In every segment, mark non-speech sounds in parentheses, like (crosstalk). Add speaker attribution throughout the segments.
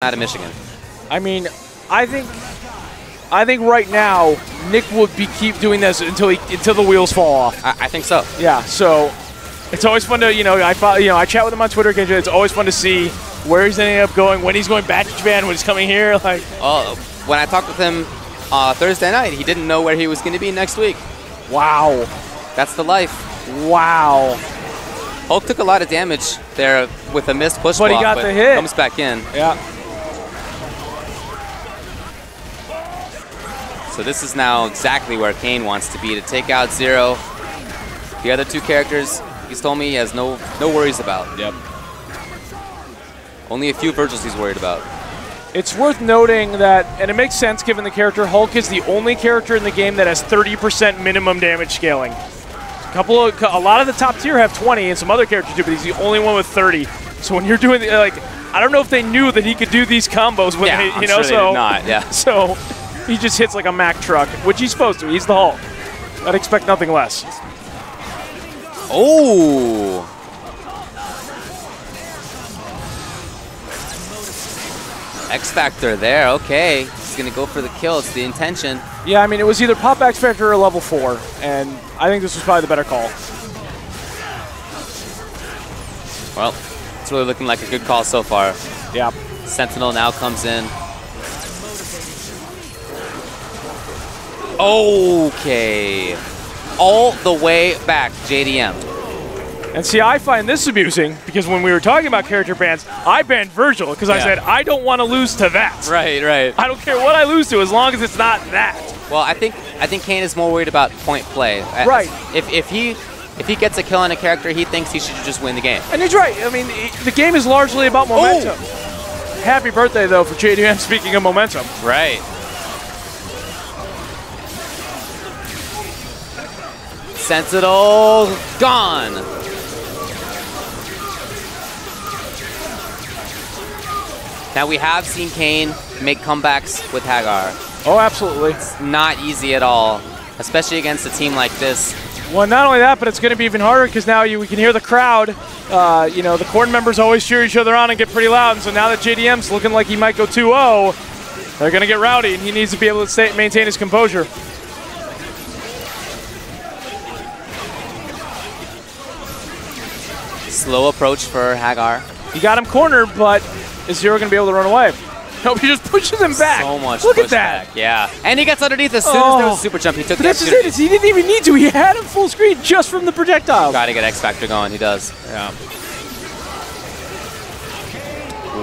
Speaker 1: out of Michigan.
Speaker 2: I mean, I think, I think right now Nick would be keep doing this until he until the wheels fall off.
Speaker 1: I, I think so.
Speaker 2: Yeah. So it's always fun to you know I follow, you know I chat with him on Twitter occasionally. It's always fun to see where he's ending up going, when he's going back to Japan, when he's coming here. (laughs) Like,
Speaker 1: Oh, when I talked with him uh, Thursday night, he didn't know where he was going to be next week.
Speaker 2: wow,
Speaker 1: That's the life.
Speaker 2: wow.
Speaker 1: Hulk took a lot of damage there with a missed push
Speaker 2: But he
Speaker 1: block,
Speaker 2: got the hit.
Speaker 1: comes back in.
Speaker 2: Yeah.
Speaker 1: So this is now exactly where Kane wants to be, to take out Zero. The other two characters, he's told me he has no, no worries about.
Speaker 2: Yep.
Speaker 1: Only a few Vergils he's worried about.
Speaker 2: It's worth noting that, and it makes sense given the character, Hulk is the only character in the game that has 30% minimum damage scaling. A couple of, a lot of the top tier have 20, and some other characters do, but he's the only one with 30. So when you're doing, the- like, I don't know if they knew that he could do these combos when
Speaker 1: yeah,
Speaker 2: they,
Speaker 1: I'm
Speaker 2: you know,
Speaker 1: sure they
Speaker 2: so
Speaker 1: did not. Yeah. (laughs)
Speaker 2: so he just hits like a Mack truck, which he's supposed to. He's the Hulk. I'd expect nothing less.
Speaker 1: Oh. X Factor there. Okay. He's going to go for the kill. It's the intention.
Speaker 2: Yeah, I mean, it was either Pop X Factor or level 4, and I think this was probably the better call.
Speaker 1: Well, it's really looking like a good call so far.
Speaker 2: Yeah.
Speaker 1: Sentinel now comes in. Okay. All the way back, JDM.
Speaker 2: And see, I find this amusing because when we were talking about character bans, I banned Vergil because I said I don't want to lose to that.
Speaker 1: Right, right.
Speaker 2: I don't care what I lose to as long as it's not that.
Speaker 1: Well, I think I think Kane is more worried about point play. Uh,
Speaker 2: Right.
Speaker 1: If if he if he gets a kill on a character, he thinks he should just win the game.
Speaker 2: And he's right. I mean, the game is largely about momentum. Happy birthday, though, for JDM. Speaking of momentum,
Speaker 1: Right. Sentinel gone. Now we have seen Kane make comebacks with Haggar.
Speaker 2: oh, absolutely.
Speaker 1: It's not easy at all, especially against a team like this.
Speaker 2: Well, not only that, but it's going to be even harder because now you we can hear the crowd. Uh, you know, the Corn members always cheer each other on and get pretty loud. And so now that JDM's looking like he might go 2-0, they're going to get rowdy, and he needs to be able to stay, maintain his composure.
Speaker 1: Slow approach for Haggar.
Speaker 2: He got him cornered, but is Zero going to be able to run away? (laughs) Nope, he just pushes him back.
Speaker 1: So much
Speaker 2: Look at that.
Speaker 1: pushback, Yeah. And he gets underneath as soon as oh. there was
Speaker 2: Oh.
Speaker 1: a super jump. He took
Speaker 2: But
Speaker 1: the
Speaker 2: this is it. He didn't even need to. He had him full screen just from the projectile.
Speaker 1: Gotta get X Factor going. He does.
Speaker 2: Yeah.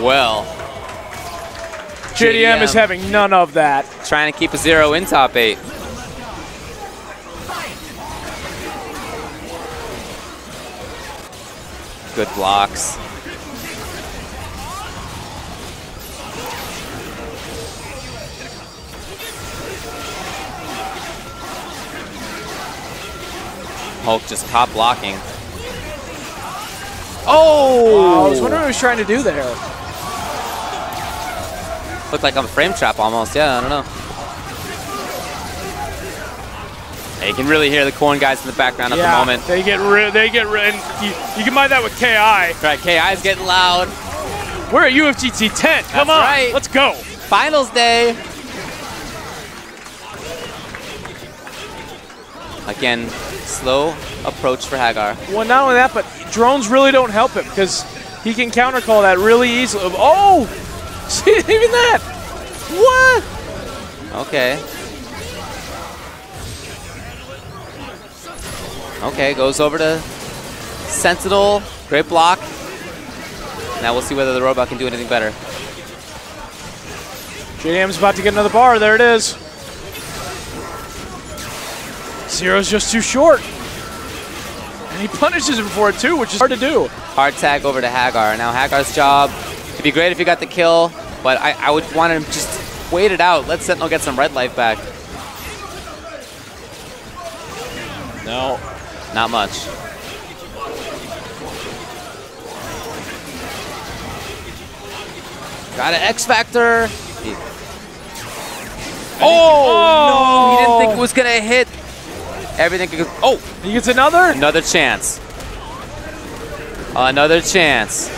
Speaker 1: Well,
Speaker 2: JDM is having none of that.
Speaker 1: trying to keep a zero in top eight. Good blocks. Hulk just caught blocking. Oh!
Speaker 2: I was wondering what he was trying to do there.
Speaker 1: Looked like I'm a frame trap almost. Yeah, I don't know. Yeah, you can really hear the corn guys in the background at the moment.
Speaker 2: they get rid. They get rid. You, you can buy that with Ki.
Speaker 1: Right, KI's getting loud.
Speaker 2: We're at UFGT 10. Come
Speaker 1: That's
Speaker 2: on,
Speaker 1: right.
Speaker 2: let's go.
Speaker 1: Finals day. Again, slow approach for Haggar.
Speaker 2: Well, not only that, but drones really don't help him because he can counter call that really easily. Oh, (laughs) even that. What?
Speaker 1: Okay. Okay, goes over to Sentinel. Great block. Now we'll see whether the robot can do anything better.
Speaker 2: JDM's about to get another bar. There it is. Zero's just too short. And he punishes him for it too, which is hard to do.
Speaker 1: Hard tag over to Haggar. Now Haggar's job, it'd be great if he got the kill, but I, I would want him just wait it out. Let Sentinel get some red life back.
Speaker 2: No.
Speaker 1: Not much. Got an X Factor. He- Oh, oh no, he didn't think it was gonna hit. Everything could. Oh,
Speaker 2: He gets another.
Speaker 1: another chance. Another chance.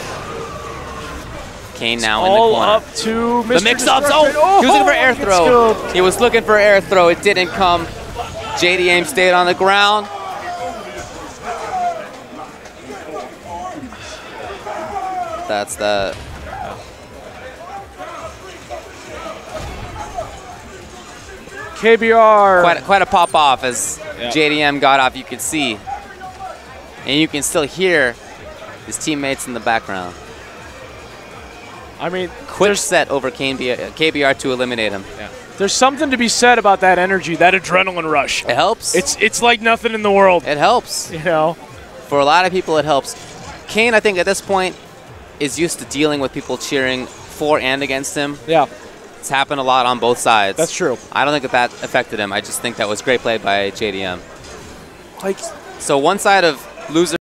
Speaker 1: Kane now in the
Speaker 2: All
Speaker 1: corner.
Speaker 2: up to Mr.
Speaker 1: The mix-ups.
Speaker 2: Destruction.
Speaker 1: Oh, oh he was looking for air throw. He was looking for air throw. It didn't come. JDM stayed on the ground. That's that.
Speaker 2: KBR.
Speaker 1: Quite, quite a pop off as
Speaker 2: Yeah.
Speaker 1: JDM got off, you could see. And you can still hear his teammates in the background.
Speaker 2: I mean,
Speaker 1: Quick set over KBR, KBR to eliminate him. Yeah.
Speaker 2: there's something to be said about that energy, that adrenaline rush.
Speaker 1: It helps.
Speaker 2: It's it's like nothing in the world.
Speaker 1: it helps.
Speaker 2: You know.
Speaker 1: For a lot of people, it helps. Kane, I think, at this point, is used to dealing with people cheering for and against him.
Speaker 2: Yeah,
Speaker 1: It's happened a lot on both sides.
Speaker 2: that's true.
Speaker 1: I don't think that that affected him. I just think that was great play by JDM.
Speaker 2: Like
Speaker 1: So one side of loser